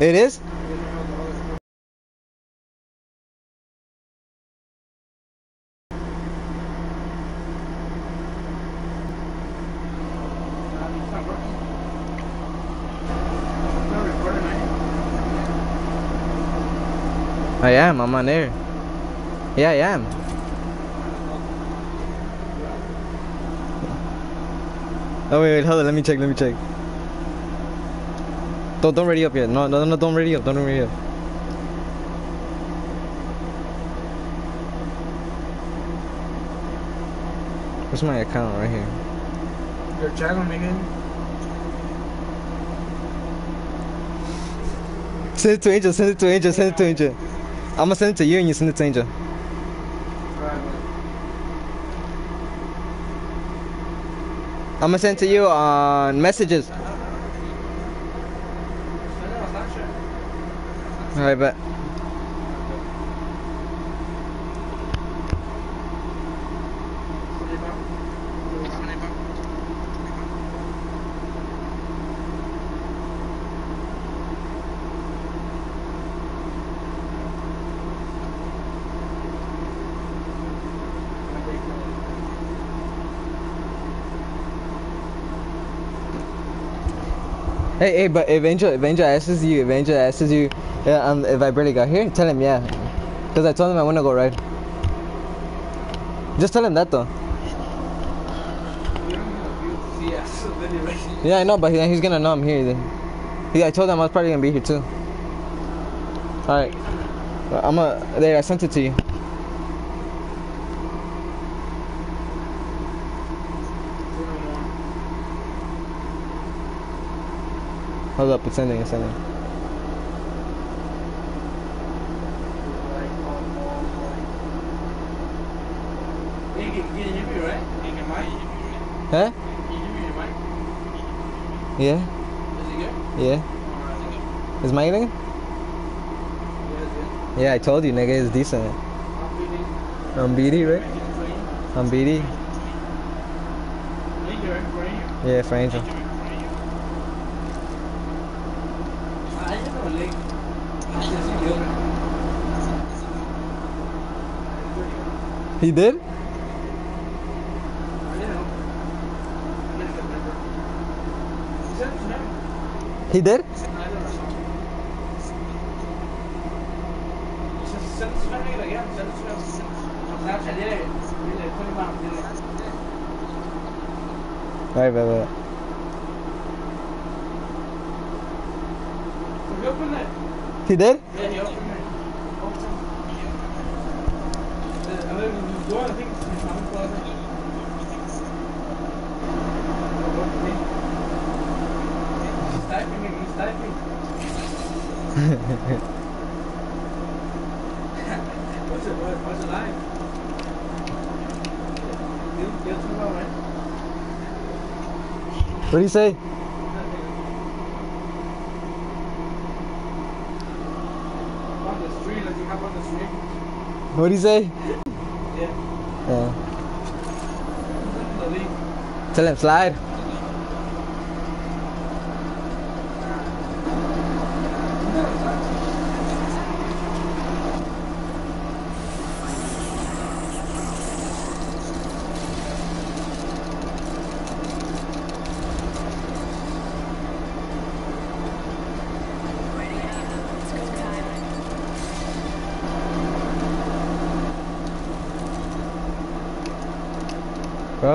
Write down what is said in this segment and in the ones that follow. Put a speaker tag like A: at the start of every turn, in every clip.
A: It is? I am. I'm on air. Yeah, I am. Oh wait, wait, hold on. Let me check. Let me check. Don't don't ready up yet. No, no, no, don't ready up. Don't ready up. Where's my account right here?
B: Your channel, nigga.
A: Send it to Angel. Send it to Angel. Send it to Angel. I'm gonna send it to you and you send it to Angel. I'm gonna send to you on messages. Alright, bet. Hey, hey, but if Angel, if Angel asks you, if Angel asks you, yeah, um, if I barely got here, tell him yeah, because I told him I want to go ride. Just tell him that though. Yeah, I know, but he, he's gonna know I'm here. Then. Yeah, I told him I was probably gonna be here too. All right, I'm gonna. There, I sent it to you. Hold up, it's sending, it's sending.
B: Can you hear me, right? Can you mic?
A: Huh?
B: Can you hear me, your mic?
A: Yeah,
B: Is it good?
A: yeah. Is my nigga?
B: Yeah, it's good.
A: Yeah, I told you, nigga, it's decent.
B: I'm
A: BD, right?
B: Thank you for you.
A: I'm BD.
B: Thank you, right? For you.
A: Yeah, for Angel. He did? He did? Bet, bet. He did?
B: He's What's it, what, what's it like? You, you too well, right?
A: What'd he say?
B: On the street, like you have on the street.
A: What'd he say?
B: Yeah.
A: Yeah.
B: The league.
A: Tell him slide.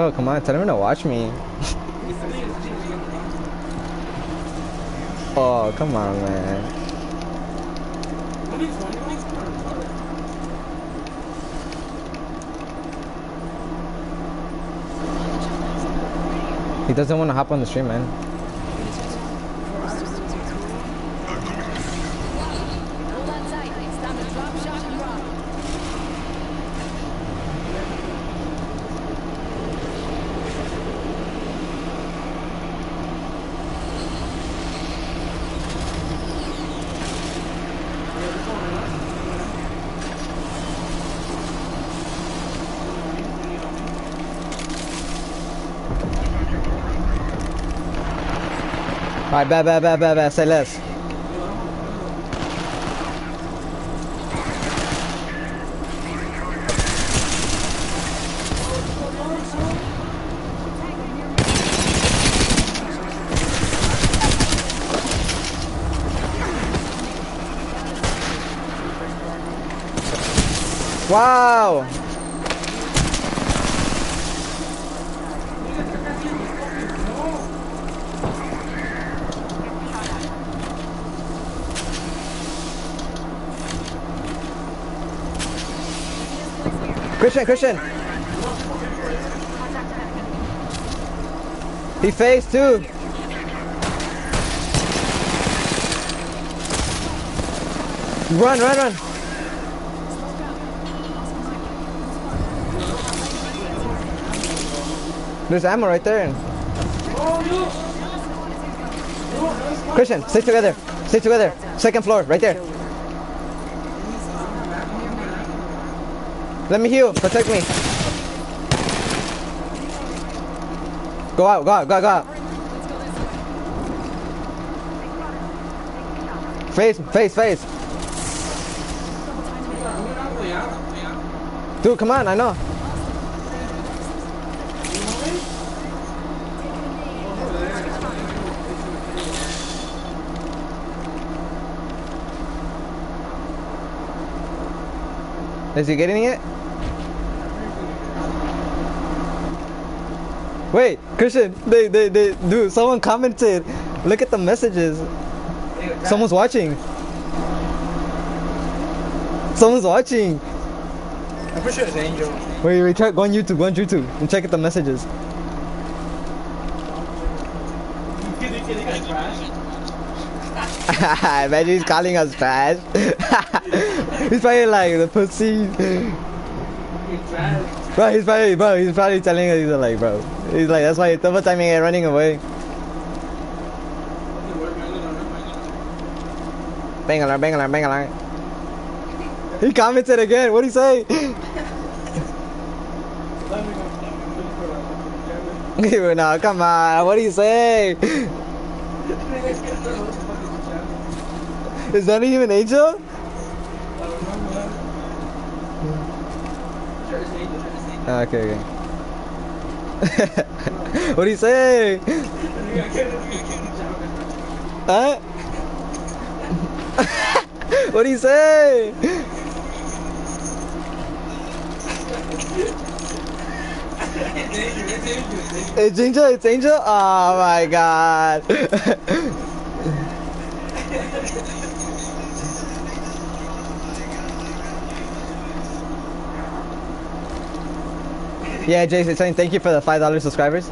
A: Bro, come on, tell him to watch me. Oh, come on, man. He doesn't want to hop on the stream, man. Alright, bad, bad, bad, bad, bad. Say less. Wow! Christian, Christian! He faced too! Run, run, run! There's ammo right there. Christian, stay together. Stay together. Second floor, right there. Let me heal. Protect me. Go out, go out, go out, go out. Face, face, face. Dude, come on, I know. Is he getting it? Wait, Christian, they, they, they, dude, someone commented. Look at the messages. Someone's watching. Someone's watching.
B: I'm pretty sure it's Angel.
A: Wait, wait, try, go on YouTube, go on YouTube, and check out the messages. Imagine he's calling us trash. he's probably like the pussy. Bro, he's probably, bro, he's probably telling us, he's like, bro. He's like, that's why he's double timing and running away. Bang alarm, bang alarm, bang alarm. He commented again, what'd he say? no, come on, what do you say? Is that even Angel? Ah, okay, okay. what do you say? Huh? what do you say? It's Angel, it's Angel? Oh my god. yeah, Jason, saying thank you for the $5 subscribers.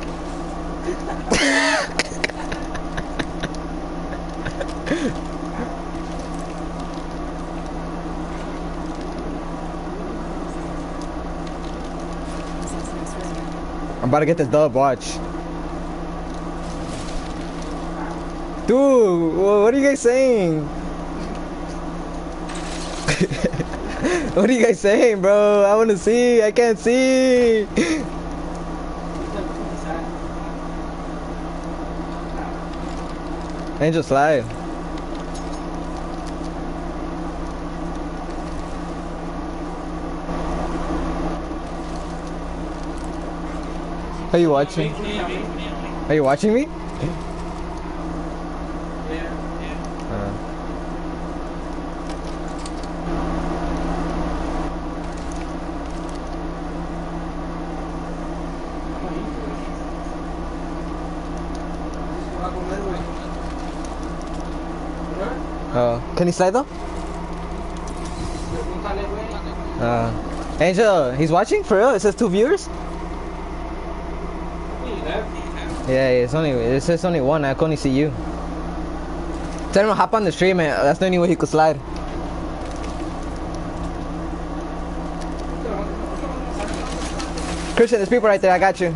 A: I'm about to get this dub, watch. Dude, what are you guys saying? what are you guys saying, bro? I want to see. I can't see. Angel slide. Are you watching? Are you watching me? Uh. Oh, can he slide though? Uh, Angel, he's watching for real? It says two viewers. Yeah, it's only it says only one. I can only see you. Tell him to hop on the stream, and that's the only way he could slide. Christian, there's people right there. I got you.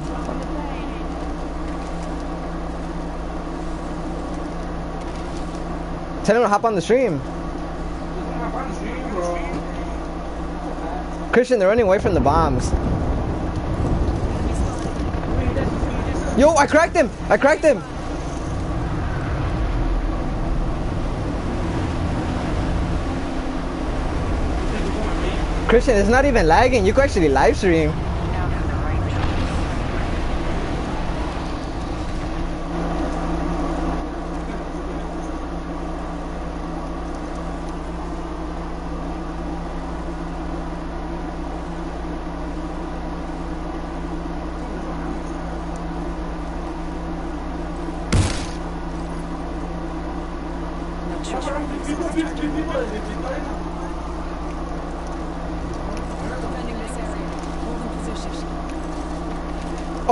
A: Tell him to hop on the stream. Christian, they're running away from the bombs. Yo, I cracked him! I cracked him! Christian, it's not even lagging. You can actually live stream.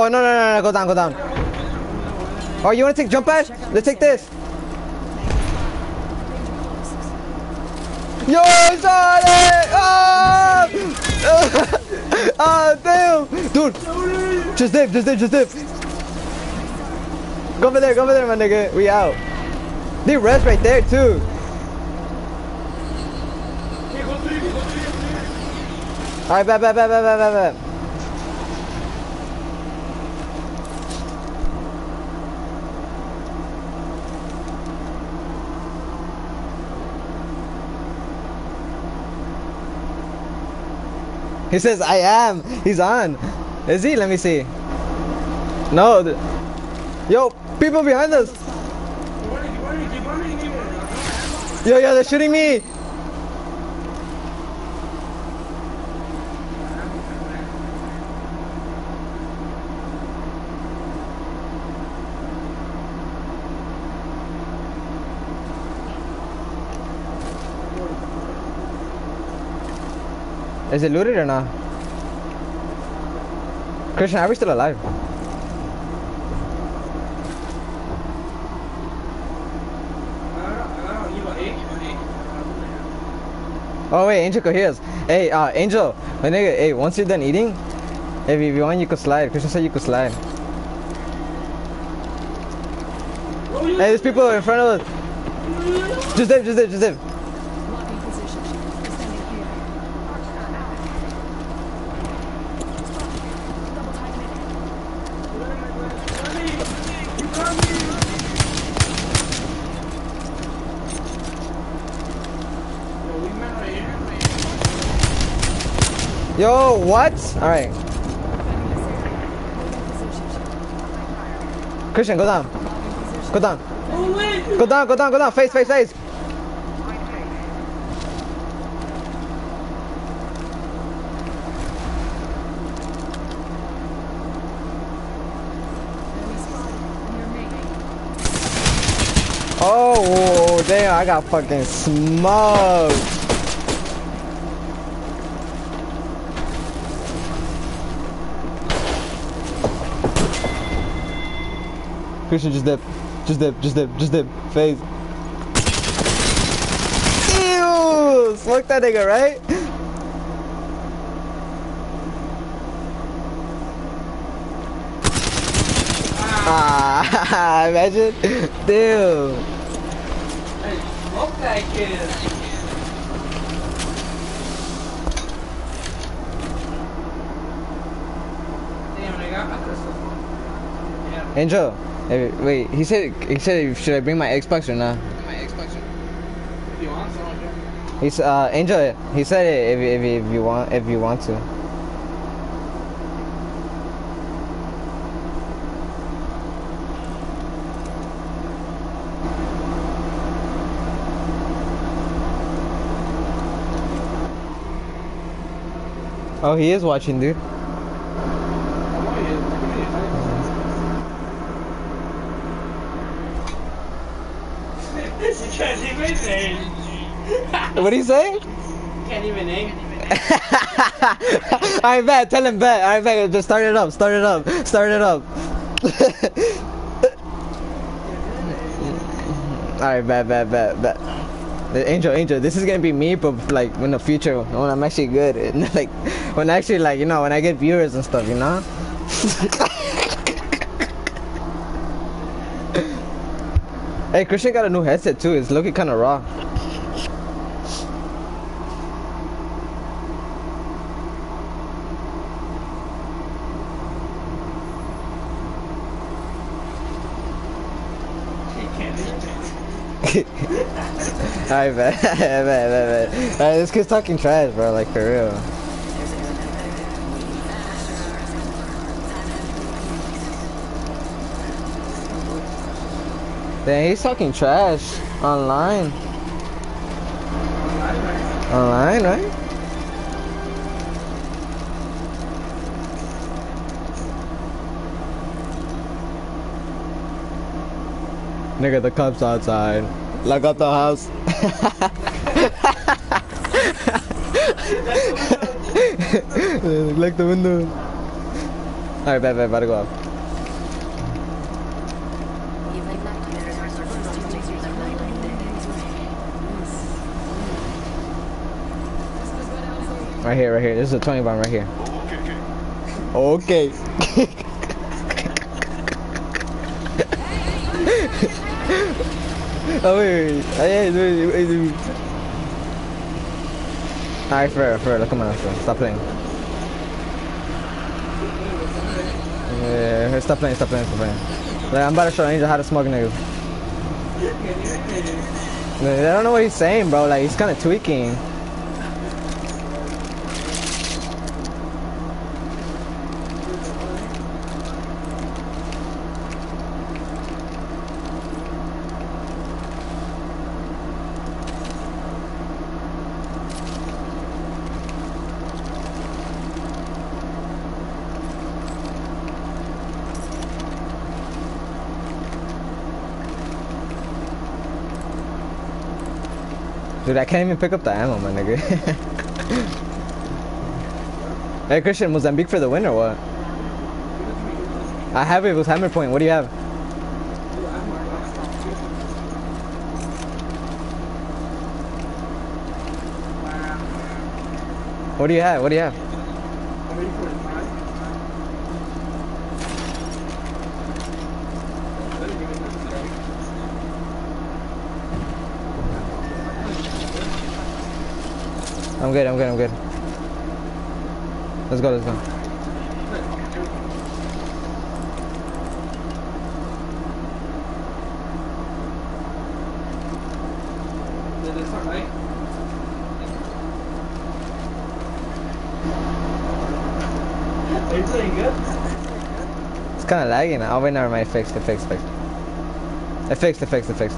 A: Oh no no no no! Go down, go down. Oh, you wanna take jump pad? Let's take this. Yo, Charlie! Oh! oh, damn! Dude! Just dip, just dip, just dip. Go over there, go over there, my nigga. We out. They rest right there, too. Alright, bad, bad, bad, bad, bad, bad, bad. He says, I am. He's on. Is he? Let me see. No. Yo, people behind us. Yo, yo, they're shooting me. Is it looted or not? Christian, are we still alive? Oh wait, Angel us. Hey, uh, Angel, my nigga, hey, once you're done eating, if you, want, you could slide. Christian said you could slide. Hey, there's people in front of us. Just dip, just dip, just dip.
C: Locking position. Extending here. Double timing.
A: Yo, what? All right,
C: Defending this area. Holding position.
A: Christian, go down, go down, go down, go down, go down. Face, face, face. Oh, damn, I got fucking smoked. Christian, just dip. Just dip, just dip, just dip. Phase. Ew! Smoke that nigga, right? Ah, imagine. Dude.
B: Hey, smoke that kid. Damn, nigga, I got this one.
A: Angel. Hey, wait, he said he said should I bring my Xbox or not? My Xbox.
B: If you want.
A: He's uh Angel. He said if if if you want if you want to. Oh, he is watching, dude.
B: You can't even name.
A: What do you say?
B: Can't even name.
A: Alright, bet. Tell him bet. Alright, bet. Just start it up. Start it up. Start it up. Alright, bet, bet, bet, bet. The Angel, Angel, this is gonna be me, but like in the future when I'm actually good, and, like when I actually like you know when I get viewers and stuff, you know. Hey, Christian got a new headset too. It's looking kind of raw. Alright, bet. bet, bet, bet. Alright, this kid's talking trash, bro. Like, for real. Damn, he's talking trash online. Online, right? Nigga, the cops outside. Lock up the house. Lock the window. Alright, bad, bad, about to go up. Right here, right here. This is a 20 bomb right here. Okay. oh wait, wait, wait, wait, wait, wait, wait. Alright, for real, come on, real. stop playing. Yeah, stop playing, stop playing, stop playing. Like, I'm about to show Angel how to smoke niggas. I don't know what he's saying, bro. Like, he's kind of tweaking. Dude, I can't even pick up the ammo, my nigga. hey, Christian, Mozambique for the win or what? I have it with Hammerpoint. What do you have? What do you have? What do you have? I'm good, I'm good, I'm good. Let's go, let's go.
B: Are you playing good?
A: It's kind of lagging. Oh, wait, never mind. It fixed, it fixed, fixed. It fixed, it fixed, it fixed.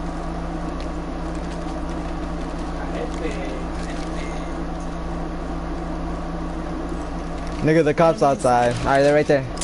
A: Nigga, the cops outside. Alright, they're right there.